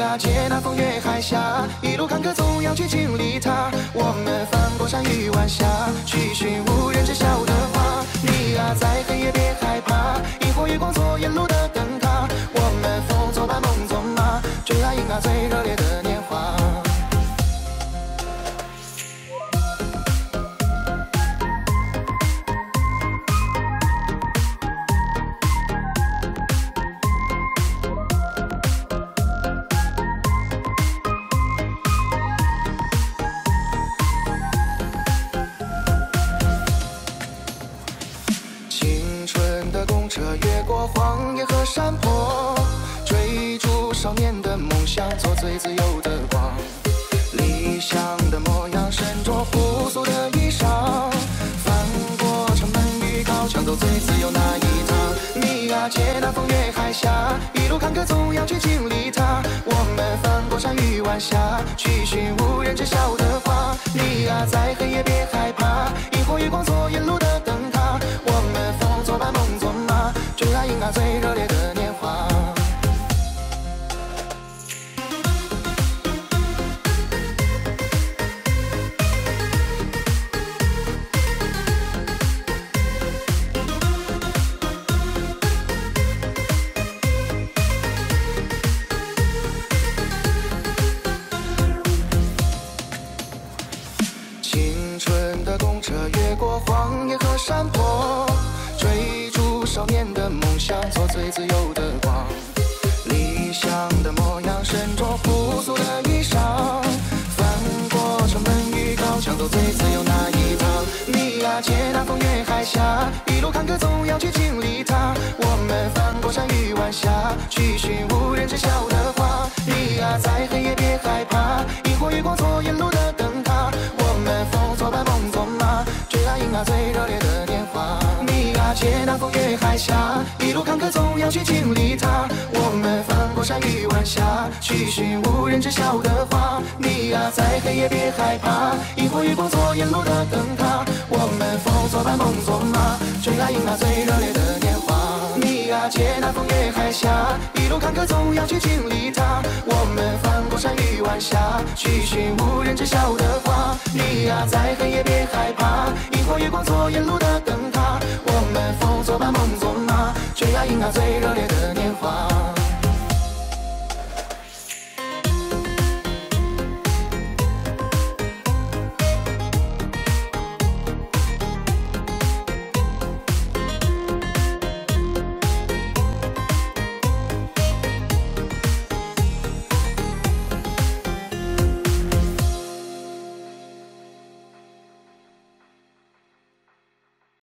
啊，借那风月海峡，一路坎坷总要去经历它。我们翻过山与晚霞，去寻无人知晓的花。你啊，在黑夜别害怕，萤火月光做沿路的灯塔。我们风作伴，梦作马，追啊迎啊最热烈的年车越过荒野和山坡，追逐少年的梦想，做最自由的光。理想的模样，身着朴素的衣裳，翻过城门与高墙，走最自由那一趟。你啊，借那风月海峡，一路坎坷总要去经历它。我们翻过山与晚霞，去寻无人知晓的花。你啊，在黑夜别害怕，萤火月光做引路的追啊想，做最自由的光。理想的模样，身着朴素的衣裳，翻过城门与高墙，走最自由那一趟。你啊，借那风月海峡，一路坎坷总要去经历它。我们翻过山与晚霞，去寻无人知晓的花。你啊，在黑夜别害怕，萤火月光做沿路的灯塔。我们风作伴，梦作马，追啊迎啊最热烈的。海峡，一路坎坷总要去经历它。我们翻过山与晚霞，去寻无人知晓的花。你啊，在黑夜别害怕，萤火月光做沿路的灯塔。我们风作伴，梦作马，追啊迎啊最热烈的年华。你啊，借那风月海峡，一路坎坷总要去经历它。我们翻过山与晚霞，去寻无人知晓的花。你啊，在黑夜别害怕，萤火月光做沿路的灯最热烈。